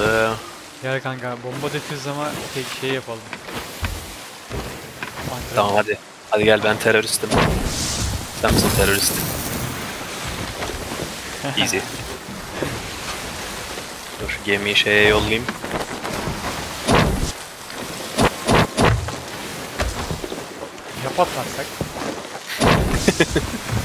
Olmadı. Gel kanka bomba defüzlama tek şey, şey yapalım. Antrenman. Tamam hadi. Hadi gel ben teröristim. Sen misin terörist? Easy. Dur şu gemiyi şeye yollayayım. Yap atlarsak.